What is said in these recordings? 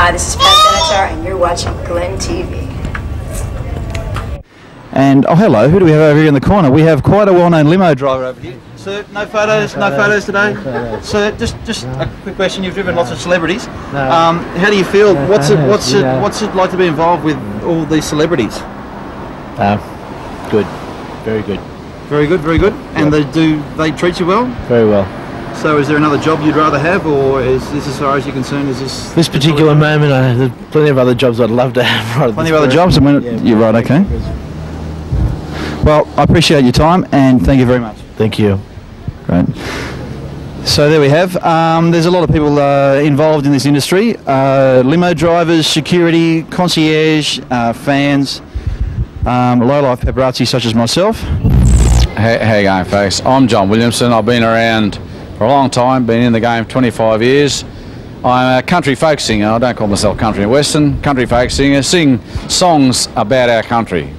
Hi, this is Pat Benatar, and you're watching Glen TV. And oh, hello. Who do we have over here in the corner? We have quite a well-known limo driver over here. Sir, no photos, no photos today. Sir, just just a quick question. You've driven lots of celebrities. Um, how do you feel? What's it what's it what's it like to be involved with all these celebrities? Uh, good. Very good. Very good, very good. And they do they treat you well? Very well. So, is there another job you'd rather have, or is this, as far as you're concerned, is this This particular moment, I, there's plenty of other jobs I'd love to have. Right Plenty of other jobs. I mean, Yeah. you're right. Okay. Well, I appreciate your time and thank you very much. Thank you. Great. So there we have. Um, there's a lot of people uh, involved in this industry: uh, limo drivers, security, concierge, uh, fans, um, low-life paparazzi such as myself. Hey, how you going, folks? I'm John Williamson. I've been around for a long time, been in the game 25 years. I'm a country folk singer. I don't call myself country and western. Country folk singer. Sing songs about our country.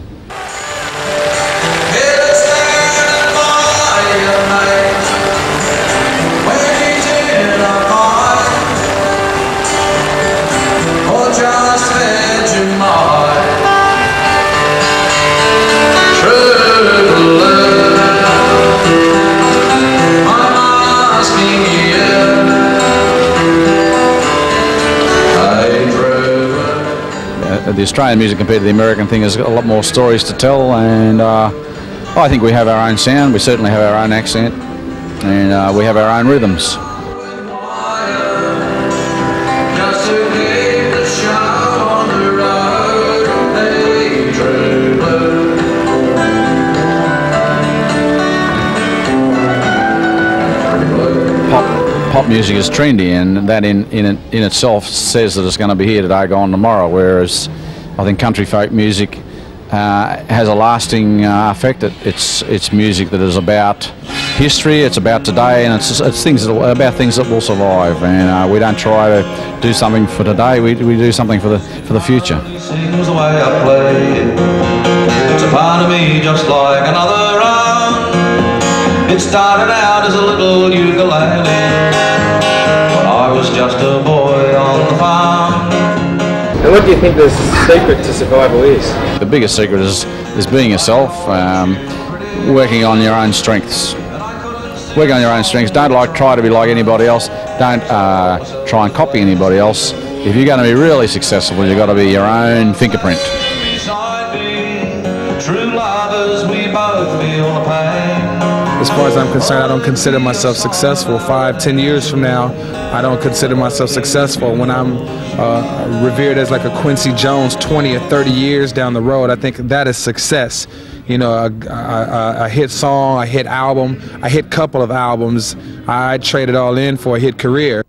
The Australian music compared to the American thing has got a lot more stories to tell, and uh, I think we have our own sound. We certainly have our own accent, and uh, we have our own rhythms. pop music is trendy, and that in in in itself says that it's going to be here today, gone tomorrow. Whereas I think country folk music uh, has a lasting uh, effect. It, it's it's music that is about history, it's about today, and it's it's things that, about things that will survive. And uh, we don't try to do something for today. We, we do something for the for the future. It's a part of me just like another. It started out as a little ukulele I was just a boy on the farm. And what do you think the secret to survival is? The biggest secret is is being yourself, um, working on your own strengths. Work on your own strengths. Don't like try to be like anybody else. Don't uh, try and copy anybody else. If you're going to be really successful, you've got to be your own fingerprint. Far as I'm concerned, I don't consider myself successful. Five, ten years from now, I don't consider myself successful. When I'm uh, revered as like a Quincy Jones 20 or 30 years down the road, I think that is success. You know, a, a, a hit song, a hit album, a hit couple of albums. I trade it all in for a hit career.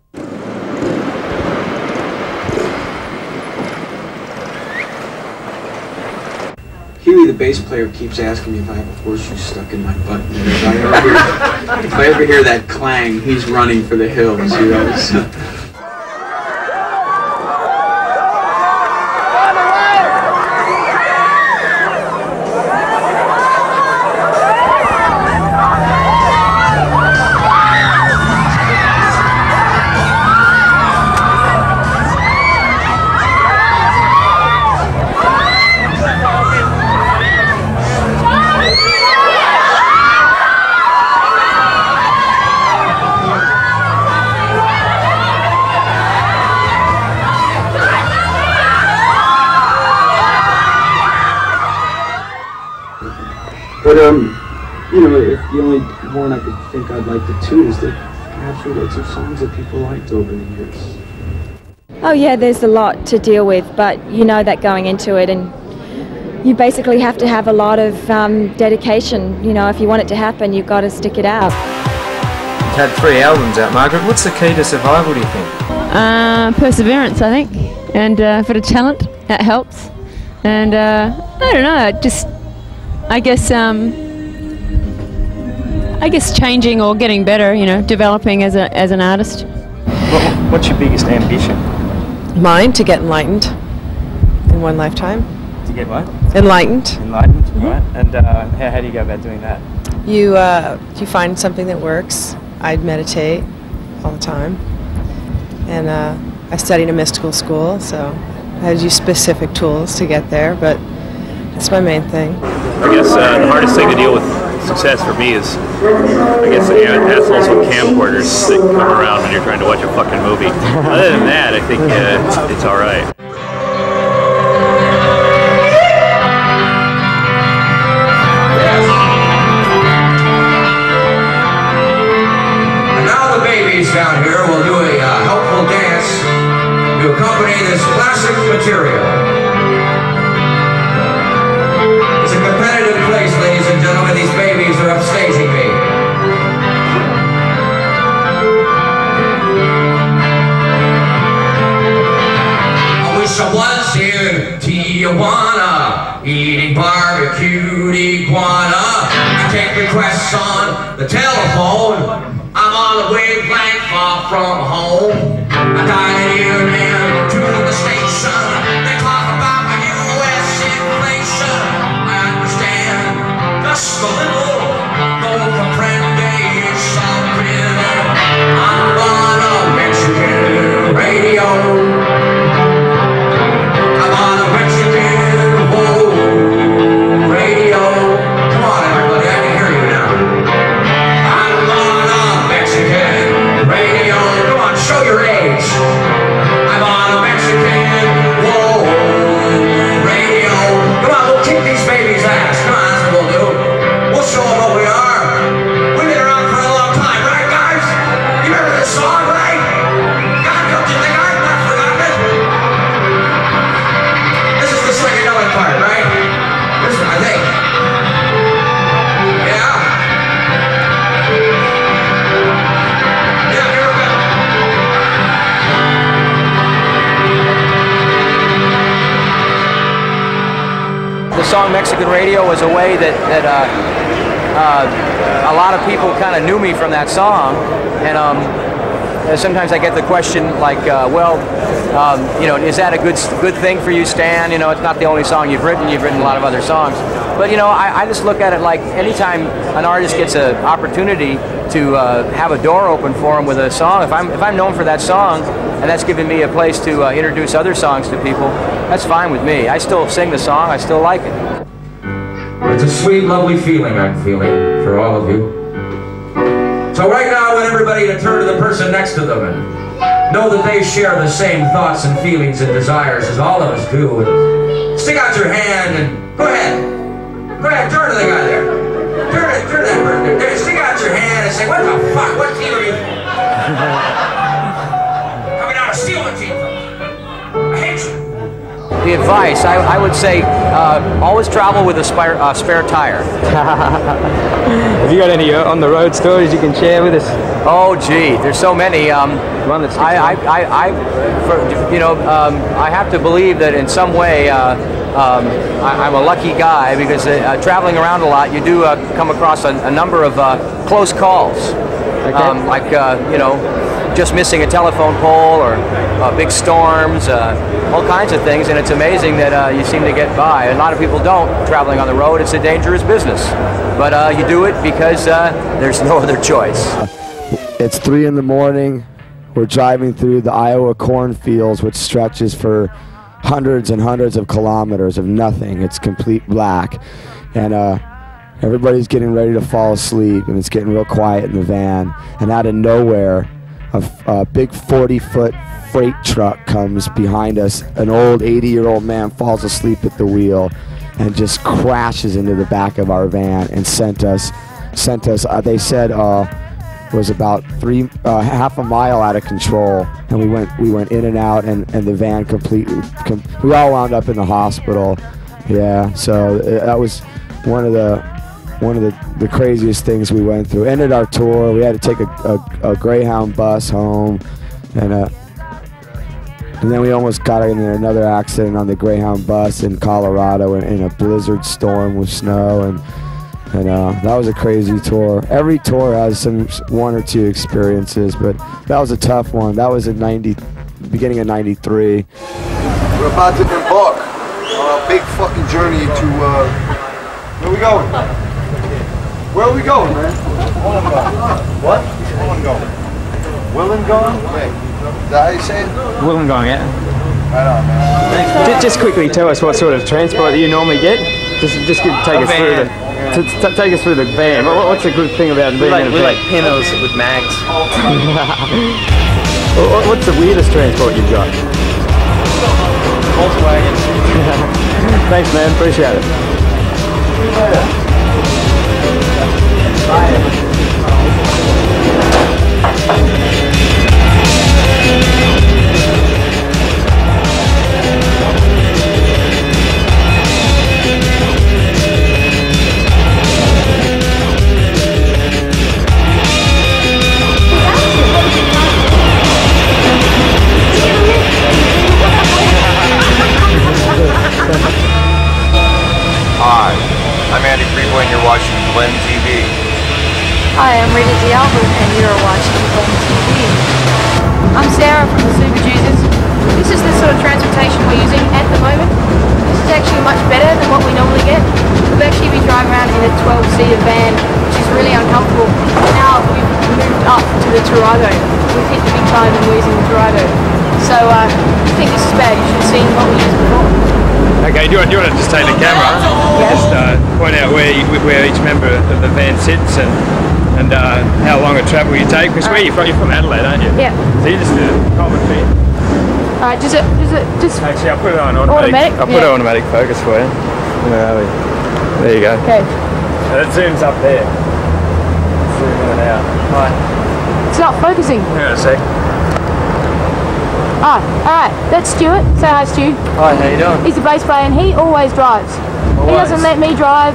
The bass player, keeps asking me if I have a horseshoe stuck in my butt. And If I ever hear, if I ever hear that clang, he's running for the hills. You know. so- I'd to is that perhaps we wrote some songs that people liked over the years. Oh yeah, there's a lot to deal with, but you know that going into it, and you basically have to have a lot of um, dedication. You know, if you want it to happen, you've got to stick it out. You've had three albums out, Margaret. What's the key to survival, do you think? Uh, perseverance, I think, and uh, a bit of talent that helps. And uh, I don't know, just I guess um, I guess changing or getting better. You know, developing as a as an artist. What's your biggest ambition? Mine to get enlightened in one lifetime. To get what? Enlightened. Enlightened, right? And uh, how, how do you go about doing that? You uh, you find something that works. I'd meditate all the time, and uh, I studied in mystical school, so I had to use specific tools to get there, but that's my main thing. I guess uh, the hardest thing to deal with success for me is, I guess, yeah, assholes with camcorders that come around when you're trying to watch a fucking movie. Other than that, I think uh, it's all right. And now the babies down here will do a uh, helpful dance to accompany this classic material. Tijuana, eating barbecued iguana. I take requests on the telephone. I'm on the wavelength far from home. I dial it in and to the station. They talk about my U.S. inflation. I understand just a way that, that uh, uh, a lot of people kind of knew me from that song. And um, uh, sometimes I get the question like, uh, well, um, you know, is that a good good thing for you, Stan? You know, it's not the only song you've written. You've written a lot of other songs. But you know, I, I just look at it like anytime an artist gets an opportunity to uh, have a door open for him with a song, if I'm if I'm known for that song, and that's giving me a place to uh, introduce other songs to people, that's fine with me. I still sing the song. I still like it. It's a sweet, lovely feeling I'm feeling for all of you. So right now I want everybody to turn to the person next to them and know that they share the same thoughts and feelings and desires as all of us do. And stick out your hand and go ahead. Go ahead, turn to the guy there. Turn it, turn that person there. Stick out your hand and say, what the fuck, what are you The advice, I, I would say, uh, always travel with a spare, uh, spare tire. Have you got any uh, on the road stories you can share with us? Oh, gee, there's so many. Um, One that's I, I, I, I for, you know, um, I have to believe that in some way uh, um, I, I'm a lucky guy because uh, uh, traveling around a lot, you do uh, come across a, a number of uh, close calls, um, like uh, you know, just missing a telephone pole or uh, big storms, uh, all kinds of things, and it's amazing that uh, you seem to get by. A lot of people don't traveling on the road. It's a dangerous business, but uh, you do it because uh, there's no other choice. It's three in the morning. We're driving through the Iowa cornfields, which stretches for hundreds and hundreds of kilometers of nothing. It's complete black, and uh, everybody's getting ready to fall asleep, and it's getting real quiet in the van. And out of nowhere, a, a big 40-foot freight truck comes behind us. An old 80-year-old man falls asleep at the wheel, and just crashes into the back of our van and sent us, sent us. Uh, they said. Uh, was about three uh, half a mile out of control and we went we went in and out and, and the van completely com- we all wound up in the hospital yeah so uh, that was one of the one of the, the craziest things we went through ended our tour we had to take a, a, a greyhound bus home and uh and then we almost got in another accident on the greyhound bus in colorado in, in a blizzard storm with snow and and uh, that was a crazy tour. Every tour has some one or two experiences, but that was a tough one. That was in '90, beginning of '93. We're about to embark on a big fucking journey to, uh, where we going? Where are we going, man? What? Wollongong. Wollongong? Yeah. that how you say it? Wollongong, yeah. Right on, man. Just, just quickly tell us what sort of transport that you normally get. Just, just give, take A us through the. van. To, to take us through the van. What, what's a good thing about We being like, in a we van? like pinos with mags. What- what- what's the weirdest transport you've got? Volkswagen. Thanks, man. Appreciate it. Hi, I'm Andy Prieboy and you're watching Glen TV. Hi, I'm Rita D'Alba and you're watching Glen TV. I'm Sarah from the Super Jesus. This is the sort of transportation we're using at the moment. This is actually much better than what we normally get. We've actually been driving around in a 12-seater van, which is really uncomfortable. Now we've moved up to the Tarago. We've hit the big time and we're using the Tarago. So uh, I think this is bad. You should have seen what we used before. Okay, do you, want, do you want to just take the camera? And just uh, point out where you, where each member of the van sits and and uh, how long a travel you take. Because where you from? You're from Adelaide, aren't you? Yeah. So you just did a commentary. Alright, does it, does it, just... Actually, I'll put it on automatic. Automatic? I'll put it Yeah. on automatic focus for you. Where are we? There you go. Okay. So that zooms up there. Zoom in and out. Right. It's not focusing. Hang on a sec. Ah, alright, that's Stuart. Say hi, Stu. Hi, how you doing? He's the bass player and he always drives. He doesn't let me drive.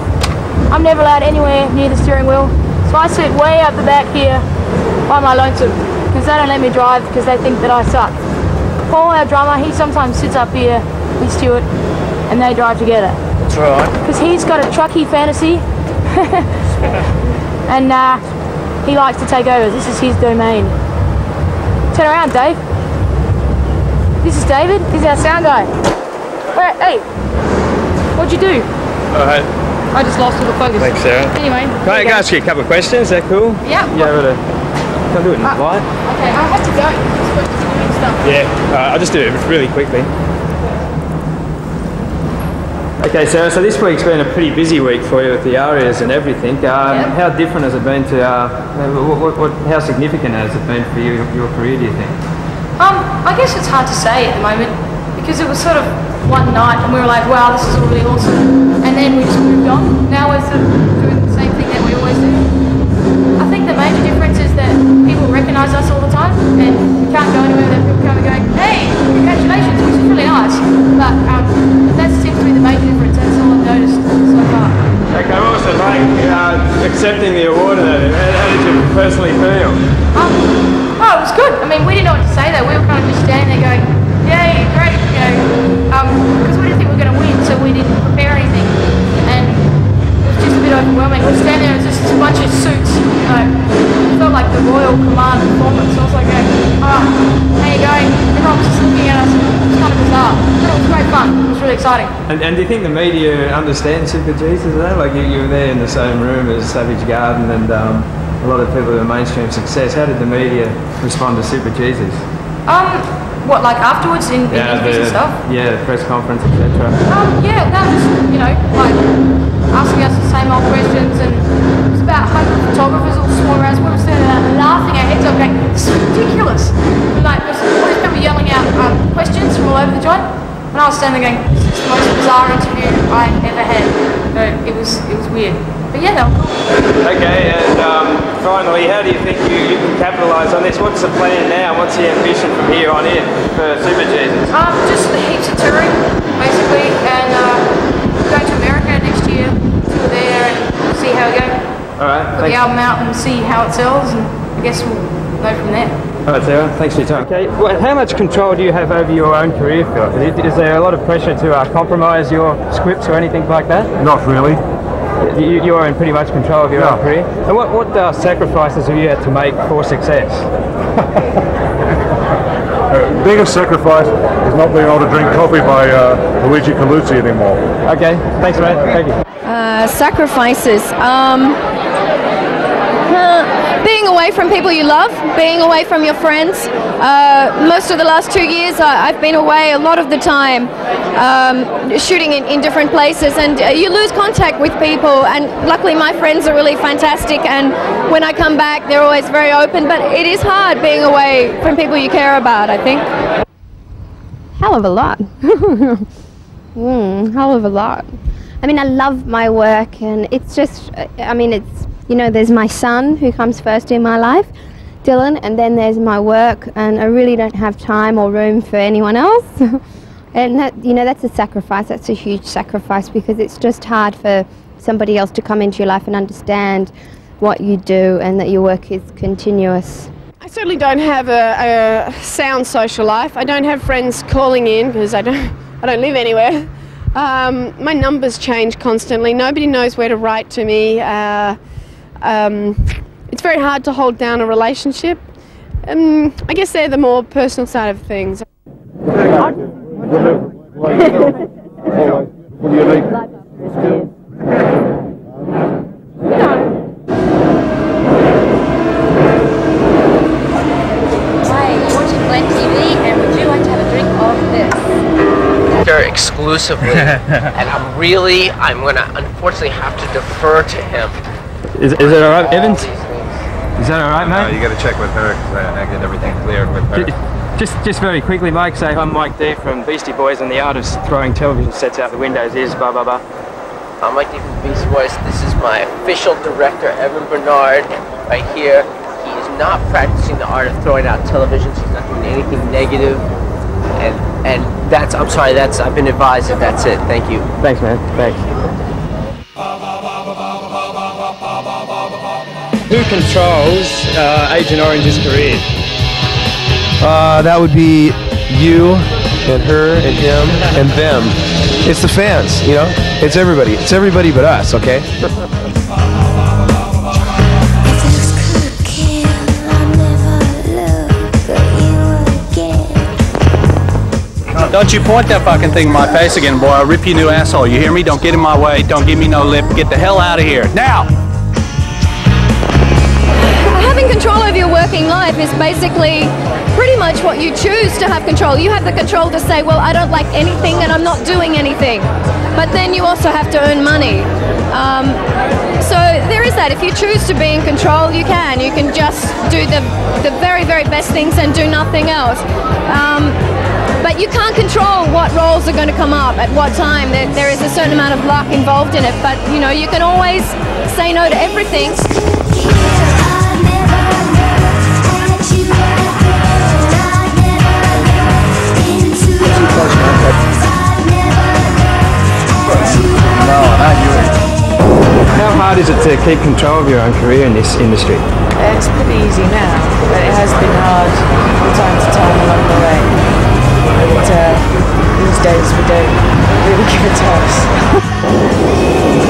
I'm never allowed anywhere near the steering wheel. So I sit way up the back here by my lonesome because they don't let me drive because they think that I suck. Paul, our drummer, he sometimes sits up here with Stuart and they drive together. That's right. Because he's got a trucky fantasy and uh, he likes to take over. This is his domain. Turn around, Dave. This is David. He's our sound guy. Where, hey, what'd you do? All right. I just lost all the focus. Thanks, Sarah. Anyway. Can I ask you a couple of questions? Is that cool? Yeah. Yeah, able to. Can I do it in Uh, light? Okay, I have to go. I'm supposed to be doing stuff. Yeah, uh, I'll just do it really quickly. Okay, Sarah, so this week's been a pretty busy week for you with the ARIAs and everything. Um, How different has it been to, uh, what, what, what, how significant has it been for you, your career, do you think? Um, I guess it's hard to say at the moment because it was sort of one night and we were like, wow, this is all really awesome. And then we just moved on. Now we're sort of media understands Super Jesus? Though? Like you, you were there in the same room as Savage Garden and um, a lot of people with mainstream success. How did the media respond to Super Jesus? Um, what, like afterwards in, in interviews and stuff? yeah, press conference, etc. Um, yeah, that was, you know, like asking us the same old questions and it was about 100 photographers all swarming around us. We were standing there laughing our heads off going, this is ridiculous. And, like, there's all these people yelling out um, questions from all over the joint. And I was standing there going, is the most bizarre interview I've ever had. So it was, it was weird. But yeah, cool. Okay, and um, finally, how do you think you, you can capitalise on this? What's the plan now? What's the ambition from here on in for Super Jesus? Um, just heaps of touring, basically, and uh, going to America next year, tour there and see how we go. All right, Put the album out and see how it sells, and I guess we'll go from there. All right, Sarah, thanks for your time. Okay, well, how much control do you have over your own career, Phil? Is, is there a lot of pressure to uh, compromise your scripts or anything like that? Not really. You, you're in pretty much control of your own career. And what, what uh, sacrifices have you had to make for success? Uh, biggest sacrifice is not being able to drink coffee by uh, Luigi Caluzzi anymore. Okay, thanks, mate. Thank you. Uh, sacrifices. Um, being away from people you love, being away from your friends. Uh, most of the last two years, I, I've been away a lot of the time, um, shooting in, in different places, and uh, you lose contact with people. And luckily, my friends are really fantastic, and when I come back, they're always very open. But it is hard being away from people you care about. I think. Hell of a lot. mm, hell of a lot. I mean, I love my work, and it's just, I mean, it's, you know, there's my son who comes first in my life, Dylan, and then there's my work, and I really don't have time or room for anyone else. and that, you know, that's a sacrifice. That's a huge sacrifice because it's just hard for somebody else to come into your life and understand what you do and that your work is continuous. I certainly don't have a, a sound social life. I don't have friends calling in because I don't, I don't live anywhere. Um, my numbers change constantly. Nobody knows where to write to me. Uh, um, it's very hard to hold down a relationship. Um, I guess they're the more personal side of things. Hi, you're watching Glen TV, and would you like to have a drink of this? Very exclusively, and I'm really, I'm gonna unfortunately have to defer to him. Is, is it all right, Evans? Is that all right, No, mate? you got to check with her because I, I get everything cleared with her. Just, just very quickly, Mike. Say I'm Mike D from Beastie Boys, and the art of throwing television sets out the windows is blah blah blah. I'm Mike D from Beastie Boys. This is my official director, Evan Bernard, right here. He is not practicing the art of throwing out televisions. He's not doing anything negative. negative, and and that's I'm sorry. That's I've been advised that that's it. Thank you. Thanks, man. Thanks. Who controls uh, Agent Orange's career? Uh, that would be you and her and him and them. It's the fans, you know? It's everybody. It's everybody but us, okay? Don't you point that fucking thing in my face again, boy. I'll rip you new asshole. You hear me? Don't get in my way. Don't give me no lip. Get the hell out of here. Now! Working life is basically pretty much what you choose to have control. You have the control to say, well, I don't like anything and I'm not doing anything. But then you also have to earn money. Um, so there is that. If you choose to be in control, you can. You can just do the, the very, very best things and do nothing else. Um, but you can't control what roles are going to come up at what time. There, there is a certain amount of luck involved in it. But, you know, you can always say no to everything. No, not you. How hard is it to keep control of your own career in this industry? It's pretty easy now, but it has been hard from time to time along the way. But uh, these days we don't really give a toss.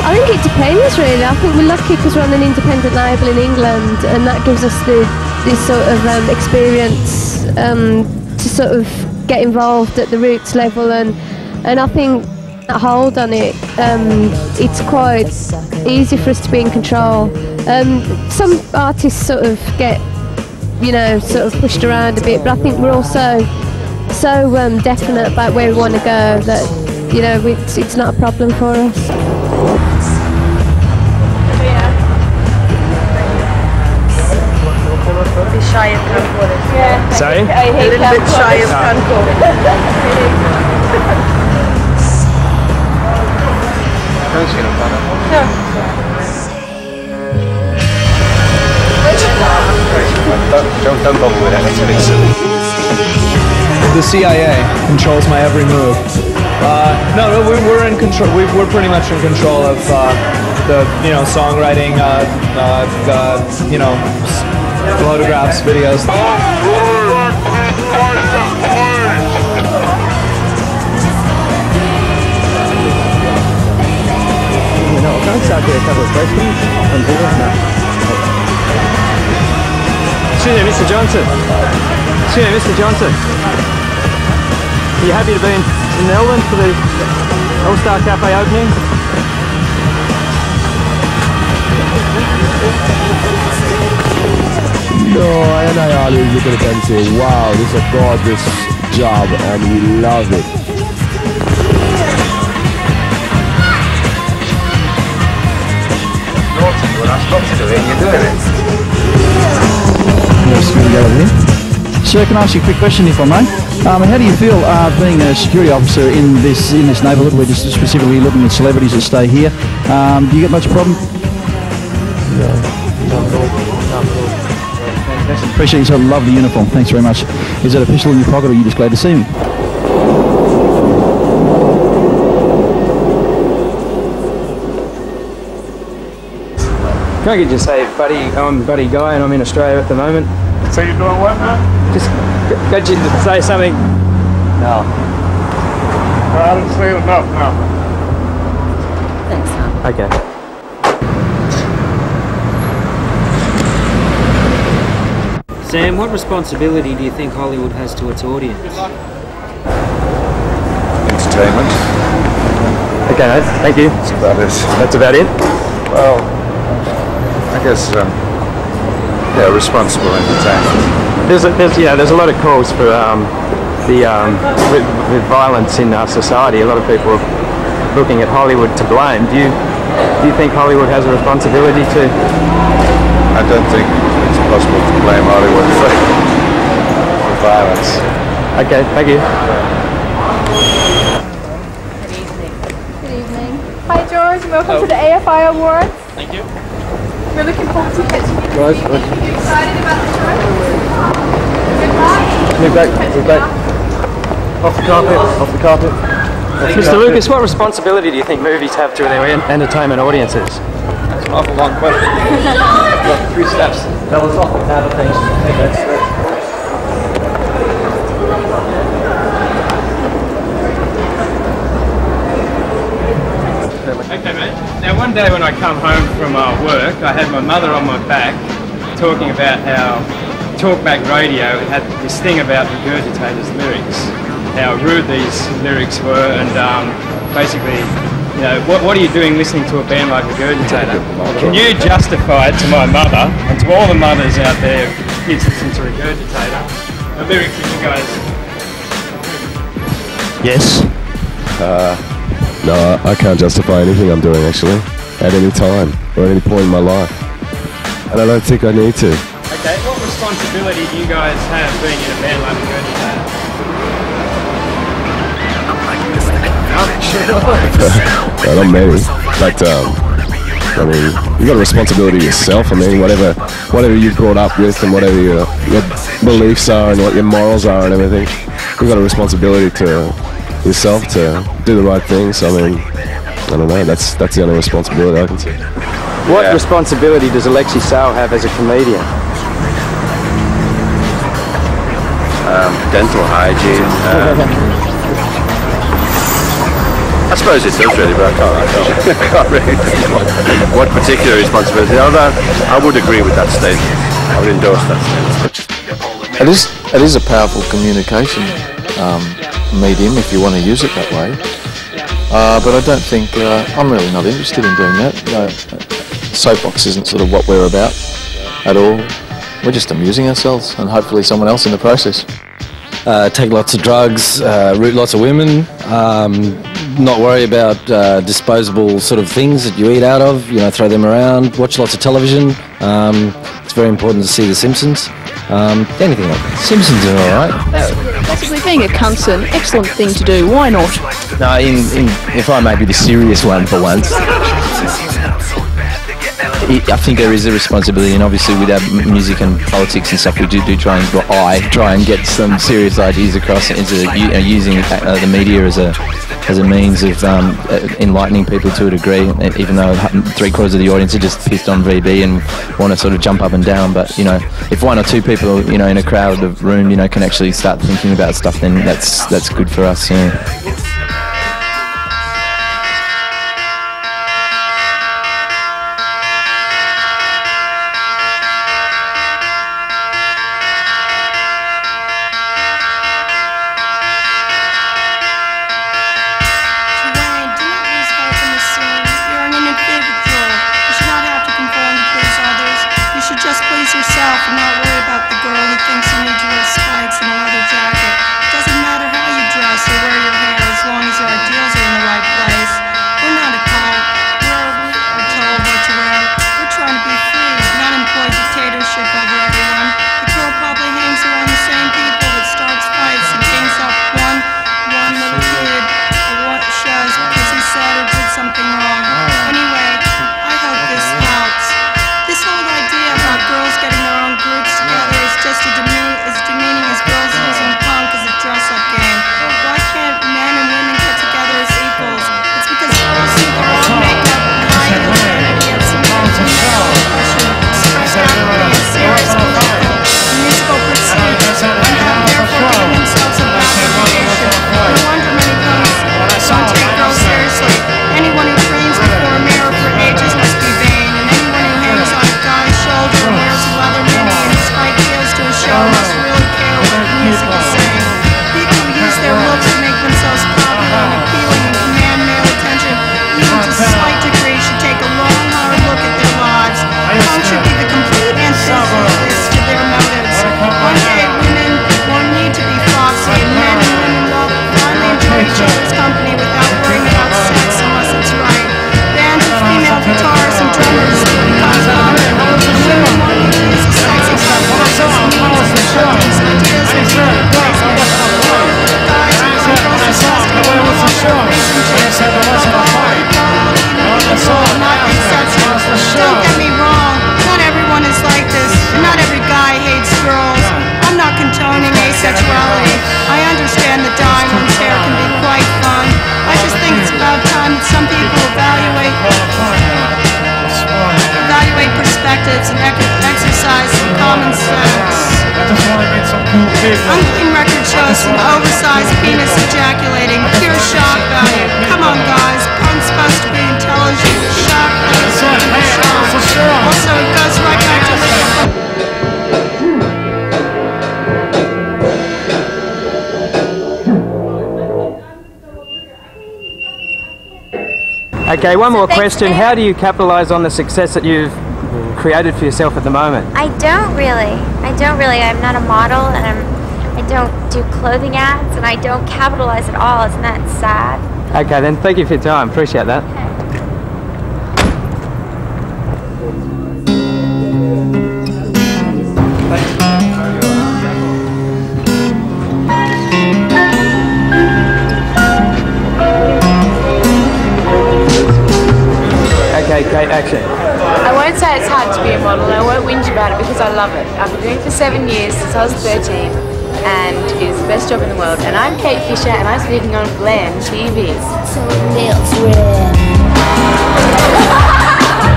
I think it depends really. I think we're lucky because we're on an independent label in England, and that gives us the this sort of um, experience um, to sort of get involved at the roots level, and and I think that hold on it, um, it's quite easy for us to be in control. Um, some artists sort of get, you know, sort of pushed around a bit, but I think we're also so um, definite about where we want to go that you know it's, it's not a problem for us. Shy of camcorders. Yeah. Sorry? I hate a little bit shy of Ah. Don't, don't bother with that. That's a bit silly. The CIA controls my every move. Uh, no, no, we're, we're in control. we we're pretty much in control of uh, the, you know, songwriting, uh, uh, the, you know, photographs, videos. You know, can I start here a couple of questions? On board? No. Excuse me, Mr. Johnson. Excuse me, Mr. Johnson. Are you happy to be in, Melbourne for the All Star Cafe opening? No, and I always look at it and say, wow, this is a gorgeous job and we love it. Sir, can I ask you a quick question, if I may? Um, how do you feel uh, being a security officer in this in this neighbourhood? We're just specifically looking at celebrities that stay here. Um, do you get much problem? No, Appreciate you of love the uniform. Thanks very much. Is that a pistol in your pocket, or are you just glad to see me? Can I just say, buddy, I'm Buddy Guy and I'm in Australia at the moment. So you're doing what now? Just g- got you to say something. No. I didn't say it enough now. Thanks, son. Okay. Sam, what responsibility do you think Hollywood has to its audience? Entertainment. Okay, mate. Thank you. That's about it. That's about it? Well, I guess, um, yeah, responsible entertainment. There's a, there's yeah there's a lot of calls for um, the um, with, with violence in our society. A lot of people are looking at Hollywood to blame. Do you do you think Hollywood has a responsibility to? I don't think it's possible to blame Hollywood for, for violence. Okay, thank you. Good evening. Good evening. Hi George, and welcome to the AFI Awards. Thank you. We're looking forward to catching you. Guys, Are you excited about the show? Good luck. Move back, move back. Off the carpet, off the carpet. Mr. Lucas, what responsibility do you think movies have to their entertainment audiences? That's an awful long question. Got three steps. Fellas, off the carpet, thanks. Okay. Okay, mate. Now, one day when I come home from uh, work, I had my mother on my back talking about how talkback radio had this thing about Regurgitator's lyrics, how rude these lyrics were, and um, basically, you know, what, what are you doing listening to a band like Regurgitator? Can you justify it to my mother and to all the mothers out there, kids listening to Regurgitator, the lyrics that you guys Yes. Uh, no, I I can't justify anything I'm doing actually, at any time or at any point in my life, and I don't think I need to. Okay, what responsibility do you guys have being in a band like Regurgitator? no, not many, but um, I mean, you got a responsibility yourself. I mean, whatever, whatever you've brought up with, and whatever your, your beliefs are, and what your morals are, and everything, you've got a responsibility to yourself to do the right thing. So I mean, I don't know. That's that's the only responsibility I can see. What responsibility does Alexei Sayle have as a comedian? um, dental hygiene. Um, I suppose it does really, but I can't, I can't, I can't really think what, what particular responsibility. Although I would agree with that statement. I would endorse that statement. It is, it is a powerful communication um, medium if you want to use it that way. Uh, but I don't think, uh, I'm really not interested in doing that. No, soapbox isn't sort of what we're about at all. We're just amusing ourselves and hopefully someone else in the process. uh, take lots of drugs, uh, root lots of women, um, not worry about uh, disposable sort of things that you eat out of, you know, throw them around, watch lots of television. Um, it's very important to see The Simpsons. Um, anything like that. Simpsons are alright. Basically, being a cunt's an excellent thing to do. Why not? No, in, in, if I may be the serious one for once. I think there is a responsibility, and obviously with our music and politics and stuff, we do, do try and well, I try and get some serious ideas across into using uh, the media as a as a means of um, uh, enlightening people to a degree. uh, Even though three quarters of the audience are just pissed on VB and want to sort of jump up and down, but you know, if one or two people, you know, in a crowded room, you know, can actually start thinking about stuff, then that's that's good for us. Yeah. Okay, one more question. How do you capitalise on the success that you've created for yourself at the moment? I don't really. I don't really. I'm not a model, and I'm. I don't do clothing ads, and I don't capitalize at all. Isn't that sad? Okay, then thank you for your time. Appreciate that. Okay, action. I won't say it's hard to be a model, and I won't whinge about it because I love it. I've been doing it for seven years since I was 13, and it is the best job in the world. And I'm Kate Fisher, and I'm speaking on Glen TV.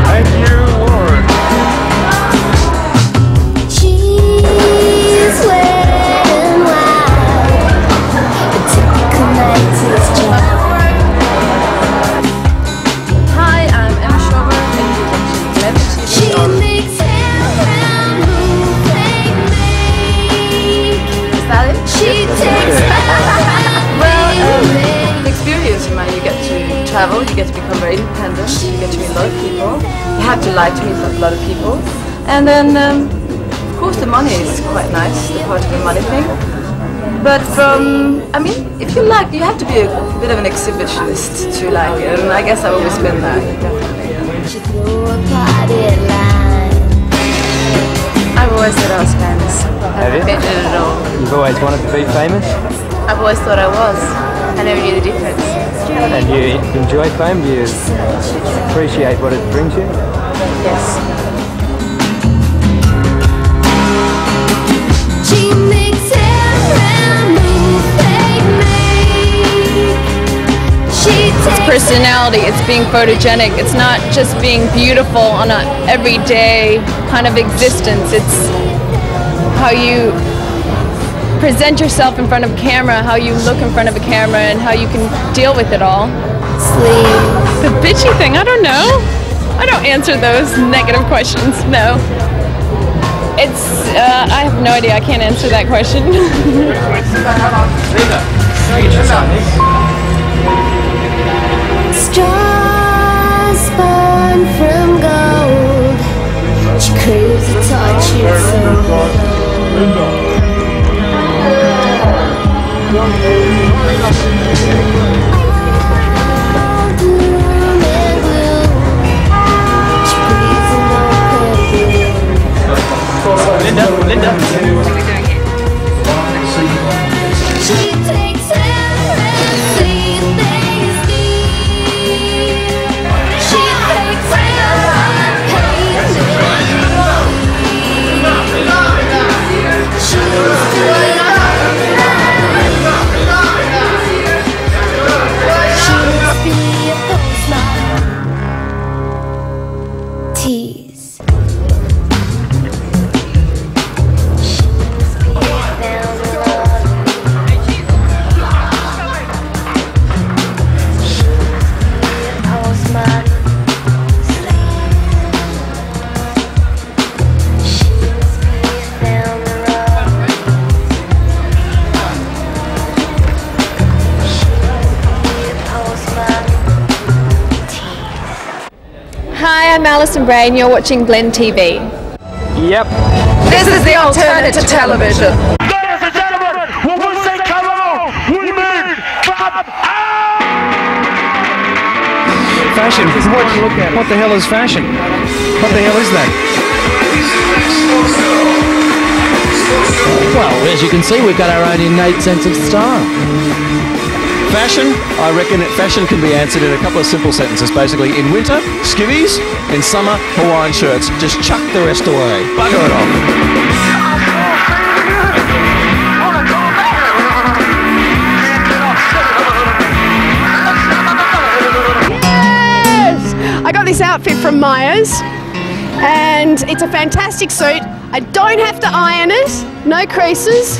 Thank you, Well, um, experience, you know, you get to travel, you get to become very independent, you get to meet a lot of people. You have to like to meet a lot of people. And then, um, of course, the money is quite nice, the part of the money thing. But from, I mean, if you like, you have to be a bit of an exhibitionist to like it. And I guess I've always been that, definitely. I've always thought I was. I Have you? haven't it at all. You've always wanted to be famous, I've always thought I was. I never knew the difference. and you enjoy fame. Do you appreciate what it brings you? Yes. She makes him move like me. It's personality, it's being photogenic, it's not just being beautiful on a everyday kind of existence. It's how you present yourself in front of camera, how you look in front of a camera, and how you can deal with it all. The bitchy thing, I don't know. I don't answer those negative questions, no. It's, uh, I have no idea, I can't answer that question. straws spun from gold. She craves a tortured Linda, Linda. I'm Alison Bray, and you're watching Glen TV. Yep. This is the alternate to television. Fashion. What, what the hell is fashion? What the hell is that? Well, as you can see, we've got our own innate sense of style. Fashion, I reckon that fashion can be answered in a couple of simple sentences. Basically, in winter, skivvies. In summer, Hawaiian shirts. Just chuck the rest away. Bugger it off. I got this outfit from Myers, and it's a fantastic suit. I don't have to iron it. No creases.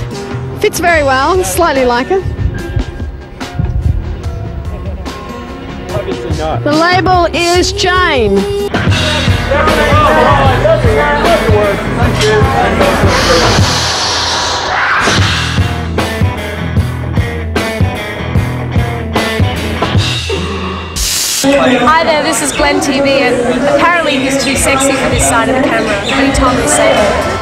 Fits very well. Slightly like it. Not. The label is Jane. Hi there, this is Glen TV, and apparently he's too sexy for this side of the camera, but he told me to say that.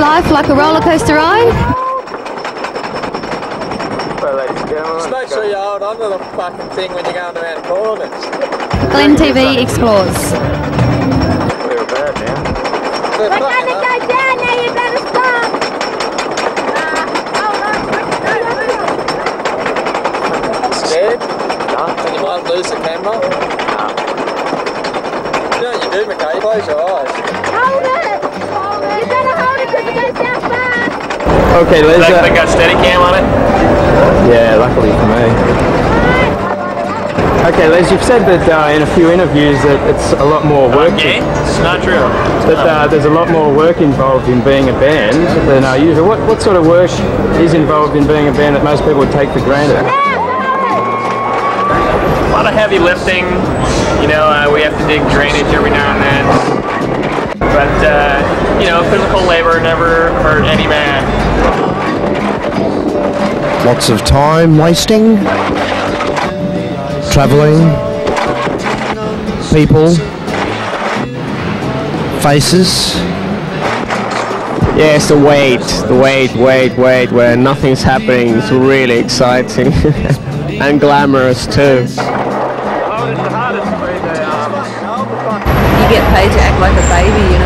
Life like a roller coaster ride? Just make sure you hold on to the fucking thing when you're going around corners. Glen TV explores. We're bad now. We're gonna go down now, you better stop. Scared? No. And you might lose the camera? No. You know what you do, MacKay? Close your eyes. Hold it! Okay, Les. That thing got steady cam on it? Yeah, luckily for me. Okay, Les, you've said that uh, in a few interviews that it's a lot more work. Okay, it's not true. That uh, there's a lot more work involved in being a band than uh, usual. What, what sort of work is involved in being a band that most people would take for granted? A lot of heavy lifting. You know, uh, we have to dig drainage every now and then. But, uh, you know, physical labor never hurt any man. Lots of time wasting, travelling, people, faces. Yes, the wait, the wait, wait, wait, where nothing's happening. Is really exciting and glamorous too. you get paid to act like a baby,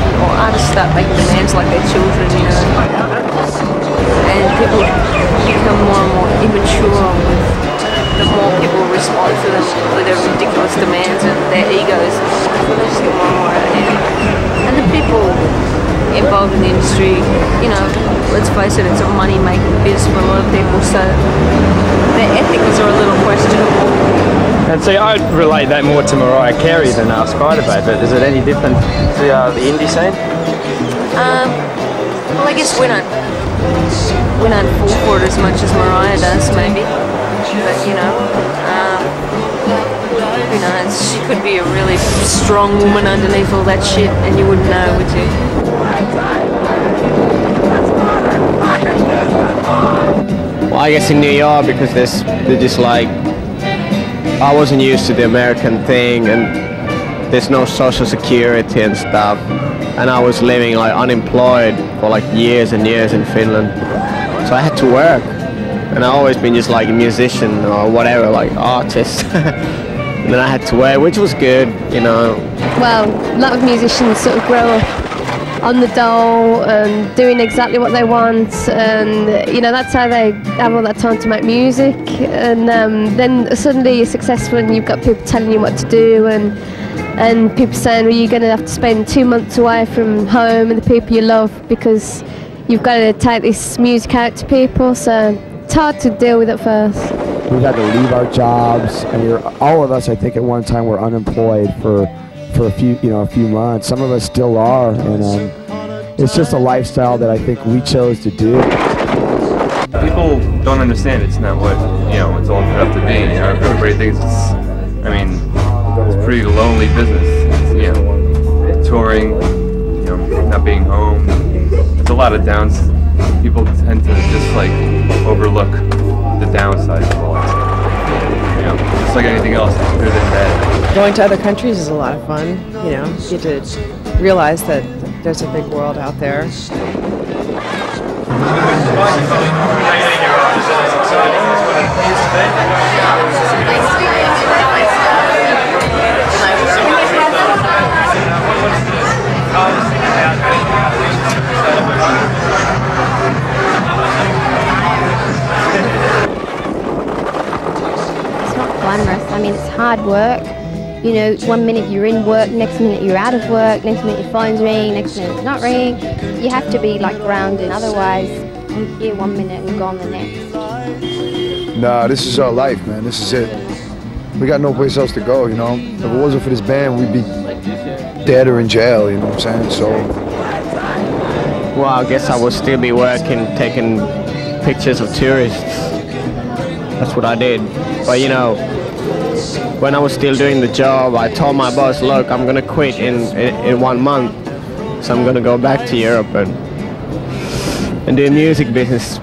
or artists start making demands like their children, you know. And people become more and more immature with the more people respond to them with their ridiculous demands and their egos. They just get more and more out of hand. And the people involved in the industry, you know, let's face it, it's a money-making biz for a lot of people, so their ethics are a little questionable. And see, I'd relate that more to Mariah Carey than uh, Spiderbait, but is it any different to uh, the indie scene? Um, well, I guess we don't we don't fall for it as much as Mariah does, maybe. But you know, um, who knows? She could be a really strong woman underneath all that shit, and you wouldn't know, would you? Well, I guess in New York because there's they're just like I wasn't used to the American thing and there's no social security and stuff, and I was living like unemployed for like years and years in Finland, so I had to work, and I always been just like a musician or whatever, like artist. and then I had to work, which was good, you know. Well, a lot of musicians sort of grow up on the dole and doing exactly what they want and you know that's how they have all that time to make music and um, then suddenly you're successful and you've got people telling you what to do and and people saying well you're going to have to spend two months away from home and the people you love because you've got to take this music out to people so it's hard to deal with at first We've had to leave our jobs, and all of us. I think at one time were unemployed for for a few you know a few months. Some of us still are, and um, it's just a lifestyle that I think we chose to do. People don't understand it's not what you know it's all up to be. You know, everybody thinks it's. I mean, it's a pretty lonely business. It's, you know, touring, you know, not being home. There's a lot of downs. People tend to just like overlook the downsides of all that stuff. You know, just like anything else, it's good and bad. Going to other countries is a lot of fun. You know, you get to realize that there's a big world out there. It's not glamorous. I mean, it's hard work. You know, one minute you're in work, next minute you're out of work, next minute your phone's ringing, next minute it's not ringing. You have to be like grounded, otherwise you're here one minute and gone the next. Nah, this is our life, man. This is it. We got no place else to go, you know. If it wasn't for this band, we'd be dead or in jail, you know what I'm saying? So, Well, I guess I would still be working, taking pictures of tourists. That's what I did. But you know, when I was still doing the job, I told my boss, look, I'm gonna quit in, in, in one month. So I'm gonna go back to Europe and, and do music business.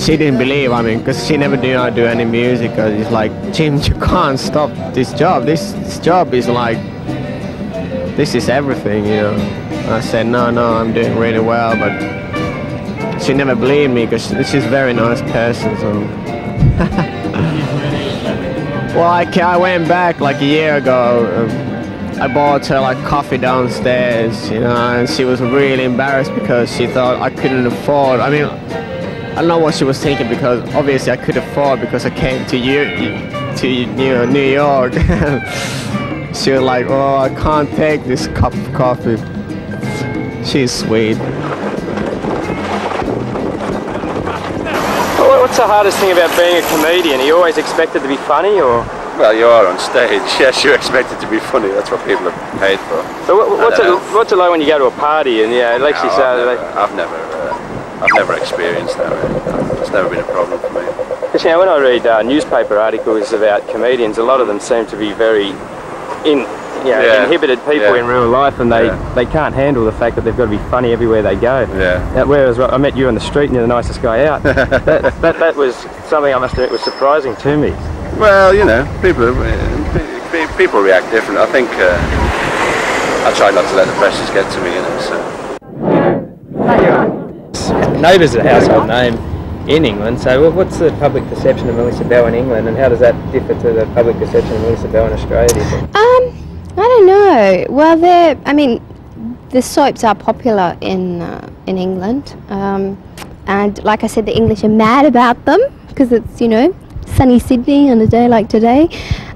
She didn't believe, I mean, because she never did not do any music. I was like, Jim, you can't stop this job. This, this job is like, this is everything, you know. And I said, no, no, I'm doing really well, but she never believed me because she's a very nice person. So. well, I, I went back like a year ago. I bought her like coffee downstairs, you know, and she was really embarrassed because she thought I couldn't afford. I mean, I don't know what she was thinking because obviously I could afford because I came to you to New York. she was like, "Oh, I can't take this cup of coffee." She's sweet. Hardest thing about being a comedian? Are you always expected to be funny, or? Well, you are on stage. Yes, you're expected to be funny. That's what people are paid for. So what, what's it what's it like when you go to a party and yeah, like No, never, like, I've never, uh, I've never experienced that. Really. It's never been a problem for me. Because, you know, when I read uh, newspaper articles about comedians, a lot of them seem to be very in, you know, Yeah. inhibited people Yeah. in real life, and they, Yeah. they can't handle the fact that they've got to be funny everywhere they go. Yeah. Whereas I met you on the street and you're the nicest guy out. that, that, that was something I must admit was surprising to me. Well, you know, people uh, pe- pe- people react different. I think uh, I try not to let the pressures get to me, you know. So. Neighbours are a household name in England, so what's the public perception of Melissa Bell in England, and how does that differ to the public perception of Melissa Bell in Australia? Do you think? Um, I don't know. Well, they're. I mean, the soaps are popular in uh, in England, um, and like I said, the English are mad about them because it's you know sunny Sydney on a day like today.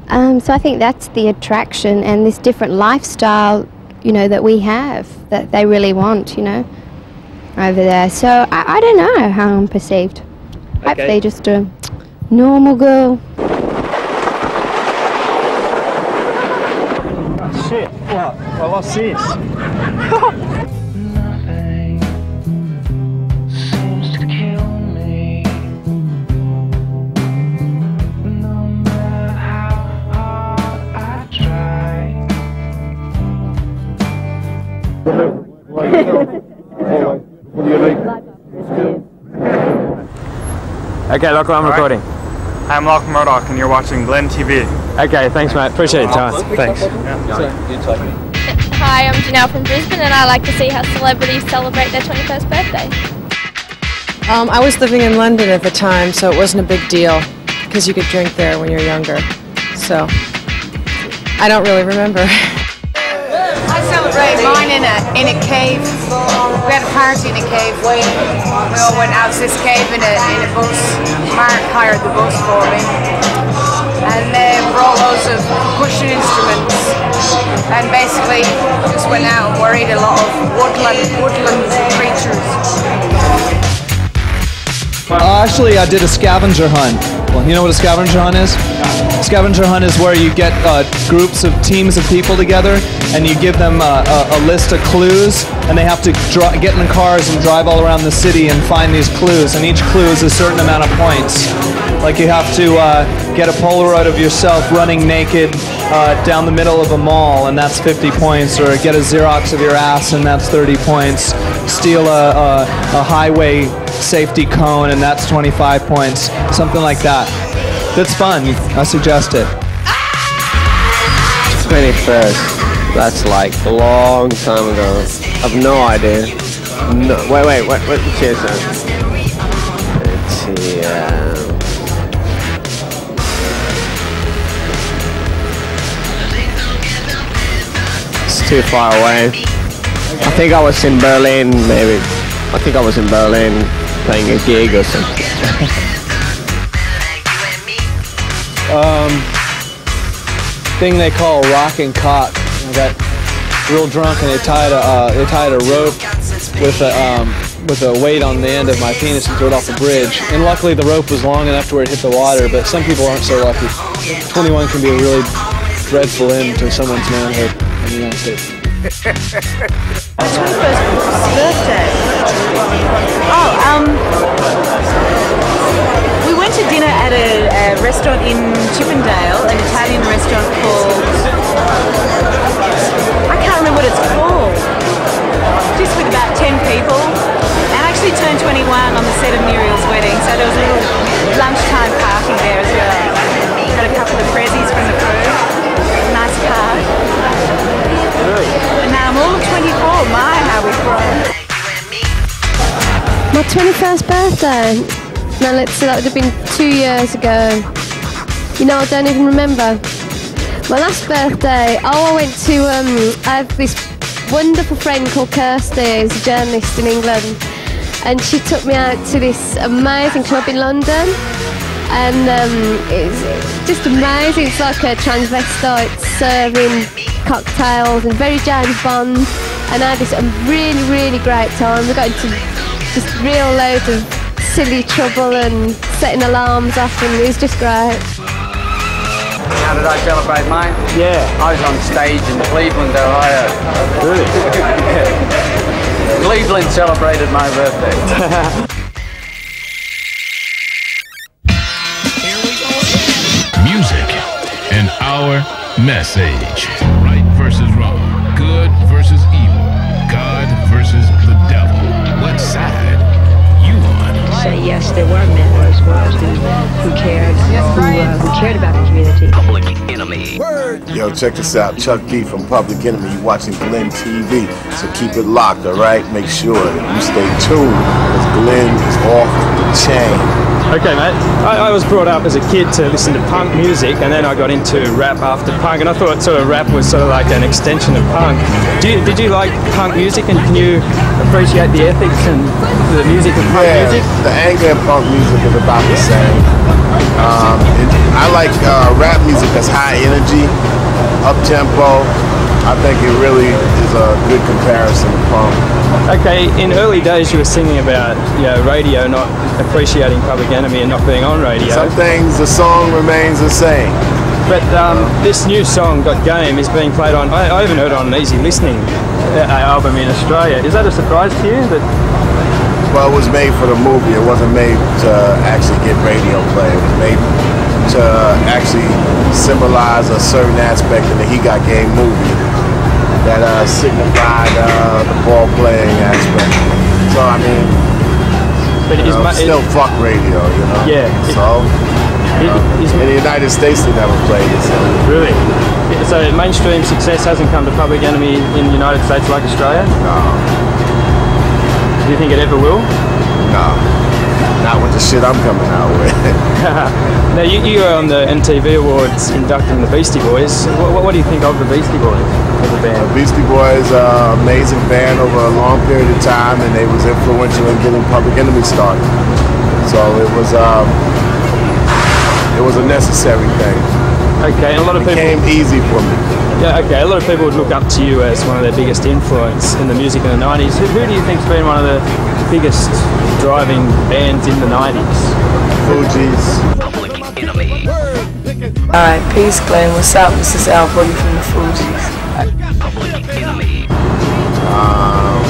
Um, so I think that's the attraction and this different lifestyle, you know, that we have that they really want, you know, over there. So I, I don't know how I'm perceived. Hopefully, just a normal girl. Shit, what? I lost this. Okay, Lachlan, I'm recording. I'm Lachlan Murdoch, and you're watching Glen TV. Okay, thanks, mate. Appreciate your time. Thanks. Hi, I'm Janelle from Brisbane, and I like to see how celebrities celebrate their 21st birthday. Um, I was living in London at the time, so it wasn't a big deal because you could drink there when you're younger. So I don't really remember. I celebrated mine in a in a cave. We had a party in a cave. We all went out to this cave in a in a bus. Mark hired the bus for me, and then brought loads of percussion instruments. And basically just went out and worried a lot of woodland woodland creatures. Uh, actually, I did a scavenger hunt. Well, you know what a scavenger hunt is? Scavenger hunt is where you get uh, groups of teams of people together and you give them uh, a, a list of clues and they have to get in the cars and drive all around the city and find these clues and each clue is a certain amount of points. Like you have to uh, get a Polaroid of yourself running naked uh, down the middle of a mall and that's 50 points or get a Xerox of your ass and that's 30 points. Steal a, a, a highway safety cone and that's 25 points. Something like that. It's fun. I suggest it. 21st. That's like a long time ago. I've no idea. No, wait, wait, wait, wait, cheers, man. Let's see, um, It's too far away. I think I was in Berlin, maybe. I think I was in Berlin playing a gig or something. Um, thing they call rock and cock. I got real drunk and they tied a uh, they tied a rope with a um, with a weight on the end of my penis and threw it off a bridge. And luckily the rope was long enough to where it hit the water. But some people aren't so lucky. 21 can be a really dreadful end to someone's manhood in the United States. My 21st birthday. Oh, um, we went to dinner at a, a restaurant in Chippendale, an Italian restaurant called. I can't remember what it's called. Just with about 10 people. And I actually turned 21 on the set of Muriel's wedding, so there was a little lunchtime party there as well. Had a couple of prezzies from the crew. Nice card. And now I'm all 24. My, how we've grown. My 21st birthday. Now let's see, that would have been two years ago. You know, I don't even remember. My last birthday, oh, I went to, um, I have this wonderful friend called Kirsty, who's a journalist in England. And she took me out to this amazing club in London. And um, it's just amazing. It's like a transvestite serving cocktails and very James Bond. And I had this really, really great time. We got into just real loads of silly trouble and setting alarms off, and it was just great. How did I celebrate mine? Yeah. I was on stage in Cleveland, Ohio. Really? yeah. Cleveland celebrated my birthday. Music and our message. Right versus wrong. Good versus evil. God versus the devil. What side you on? say yes, there were men as who, who cared, who, uh, who cared about the community. Public Enemy. Yo, check this out. Chuck D from Public Enemy. You watching Glen TV, so keep it locked, all right? Make sure that you stay tuned, because Glen is off the chain. Okay, mate. I, I was brought up as a kid to listen to punk music, and then I got into rap after punk, and I thought sort of rap was sort of like an extension of punk. Do you, did you like punk music, and can you appreciate the ethics and the music of punk Yeah, music? the anger in punk music is about the same. Um, it, I like uh, rap music that's high energy, up tempo. I think it really is a good comparison to punk. Okay, in early days you were singing about you know, radio not appreciating Public Enemy and not being on radio. Some things, the song remains the same. But um, this new song, Got Game, is being played on, I, I even heard on an Easy Listening uh, album in Australia. Is that a surprise to you? That Well, it was made for the movie. It wasn't made to actually get radio play. It was made to actually symbolize a certain aspect in the He Got Game movie that uh, signified uh, the ball playing aspect. So I mean, But you know, still fuck radio, you know. Yeah. So you know, in the United States, they never played it. So. Really? So mainstream success hasn't come to Public Enemy in the United States like Australia? No. Do you think it ever will? No. Not with the shit I'm coming out with. now you, you were on the MTV Awards inducting the Beastie Boys. What, what, do you think of the Beastie Boys as a band? The Beastie Boys are an amazing band over a long period of time, and they was influential in getting Public Enemy started. So it was um, it was a necessary thing. Okay, and a lot of it people came easy for me. Yeah, okay. A lot of people would look up to you as one of their biggest influence in the music in the 90s. Who, who do you think's been one of the biggest driving bands in the 90s? Fugees. Alright, peace Glen. What's up? This is Al Boogie from the Fugees. Um,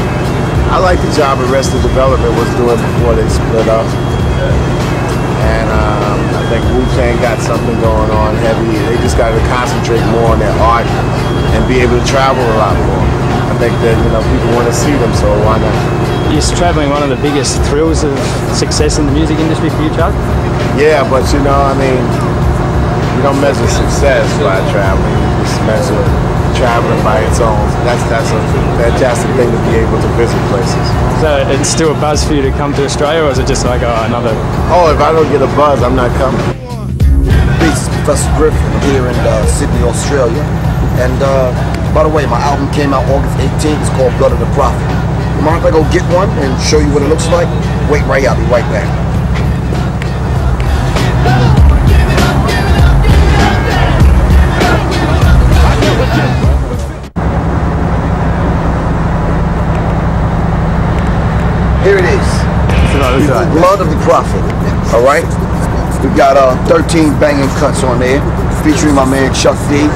I like the job Arrested Development was doing before they split up. And I think Wu Tang got something going on heavy. They just got to concentrate more on their art and be able to travel a lot more. I think that you know people want to see them, so why not? Is traveling one of the biggest thrills of success in the music industry for you, Chuck? Yeah, but you know, I mean, you don't measure success by traveling. You just measure traveling by its own. That's that's a fantastic thing to be able to visit places. So it's still a buzz for you to come to Australia, or is it just like oh, another? Oh, if I don't get a buzz, I'm not coming. This is Professor Griffin here in uh, Sydney, Australia. And uh, by the way, my album came out August 18th. It's called Blood of the Prophet. You mind if I go get one and show you what it looks like? Wait right here. I'll be right back. We do Blood of the Prophet. All right. We got uh, 13 banging cuts on there, featuring my man Chuck D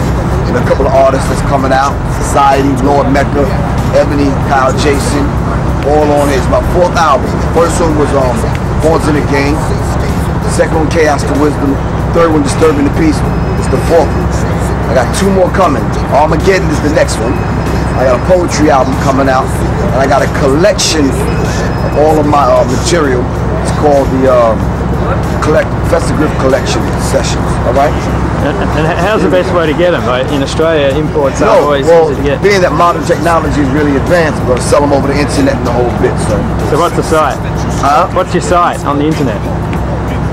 and a couple of artists that's coming out. Society, Lord Mecca, Ebony, Kyle Jason, all on it. It's my fourth album. First one was um, Pawns in the Game. The Second one, Chaos to Wisdom. Third one, Disturbing the Peace. It's the fourth one. I got two more coming. Armageddon is the next one. I got a poetry album coming out, and I got a collection all of my uh, material. It's called the um, collect Professor Griff Collection Sessions. All right. And, and how's the best way to get them? Like in Australia, imports are No, always well, easy to get. being that modern technology is really advanced, we're gonna sell them over the internet and the whole bit, sir. So what's the site? Huh? What's your site on the internet?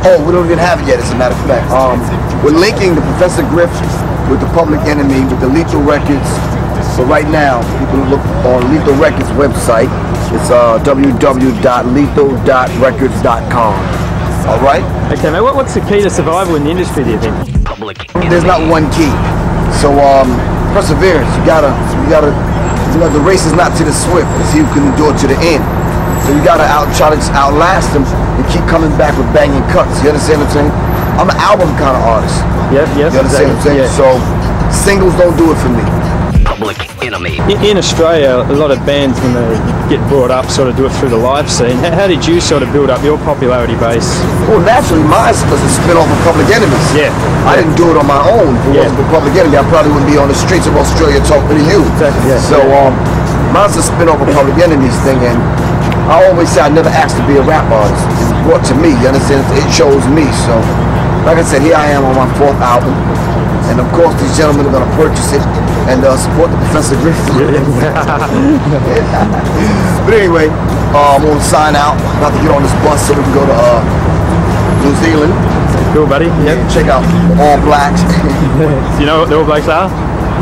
Oh, we don't even have it yet, as a matter of fact. Um, we're linking the Professor Griff with the Public Enemy, with the Lethal Records. So right now, you can look on Lethal Records website. It's uh, www.lethal.records.com. All right? Okay, man. What, what's the key to survival in the industry? Do you think? Public. There's not one key. So um, perseverance. You gotta, you gotta. You know, the race is not to the swift. It's he who can endure to the end. So you gotta out try to outlast them and keep coming back with banging cuts. You understand what I'm saying? I'm an album kind of artist. Yep, yes. You understand what I'm saying? Yeah. So singles don't do it for me. Public enemy. In, in Australia, a lot of bands, when they get brought up, sort of do it through the live scene. How, how did you sort of build up your popularity base? Well, naturally, mine was a spin off of Public Enemies. Yeah. I didn't do it on my own. If it Yeah. wasn't for Public Enemy, I probably wouldn't be on the streets of Australia talking to you. Exactly. yeah. So, um, mine's a spin off of Public Enemies thing, and I always say I never asked to be a rap artist. It was brought to me, you understand? It shows me. So, like I said, here I am on my fourth album. And of course, these gentlemen are going to purchase it and uh, support the Professor Griffin. but anyway, uh, I'm going to sign out. About to get on this bus so we can go to uh, New Zealand. Cool, buddy. Yep. Check out All Blacks. Do you know what the All Blacks are?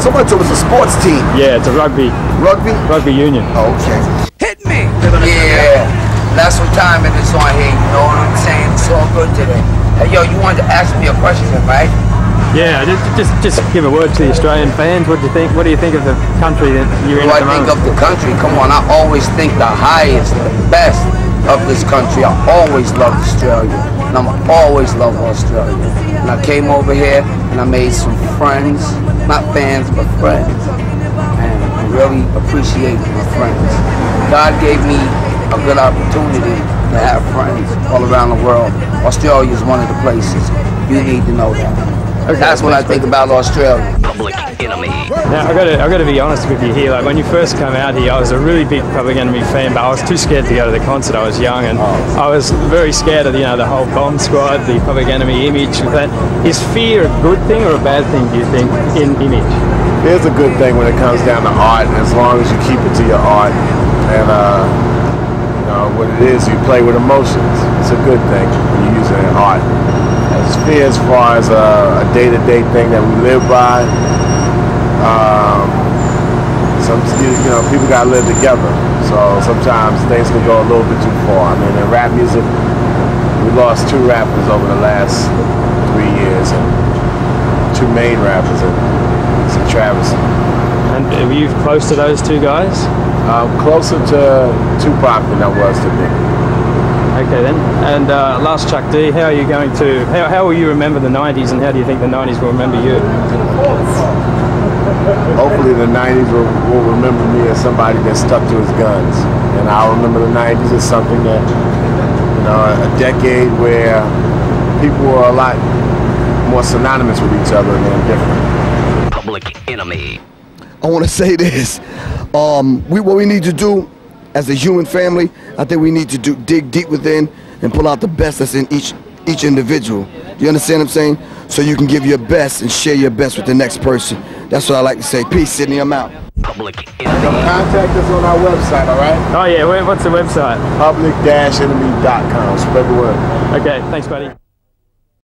Someone told us a sports team. Yeah, it's a rugby. Rugby? Rugby union. Okay. Hit me! Yeah, that's what time it is on here, you know what I'm saying? It's all good today. Hey, yo, you wanted to ask me a question, right? Yeah, just just just give a word to the Australian fans. What do you think? What do you think of the country that you're in at do the I think moment? of the country? Come on, I always think the highest, the best of this country. I always loved Australia. And I'm always love Australia. And I came over here and I made some friends. Not fans, but friends. And I really appreciate my friends. God gave me a good opportunity to have friends all around the world. Australia is one of the places. You need to know that. That's what I think about Australia. Public enemy. Now I got to I got to be honest with you here. Like when you first come out here, I was a really big Public Enemy fan, but I was too scared to go to the concert. I was young and I was very scared of you know the whole bomb squad, the Public Enemy image. With that, is fear a good thing or a bad thing? Do you think in image? It's a good thing when it comes down to art, as long as you keep it to your art. And, uh, you know, what it is, you play with emotions. It's a good thing when you use it in art. As fear as far as a, a day-to-day thing that we live by, um, some, you you know, people gotta live together. So sometimes things can go a little bit too far. I mean, in rap music, we lost two rappers over the last three years, and two main rappers, and it's a travesty. And are you close to those two guys? I'm closer to Tupac than I was to Biggie. Okay then. And uh, last Chuck D, how are you going to? How, how will you remember the '90s, and how do you think the '90s will remember you? Hopefully the 90s will, will remember me as somebody that stuck to his guns. And I'll remember the 90s as something that, you know, a decade where people were a lot more synonymous with each other than different. Public enemy. I want to say this. Um, we, what we need to do as a human family, I think we need to do dig deep within and pull out the best that's in each each individual. You understand what I'm saying? So you can give your best and share your best with the next person. That's what I like to say. Peace, Sydney. I'm out. Public Contact us on our website, all right? Oh yeah, what's the website? Public-enemy.com. Spread the word. Okay, thanks, buddy.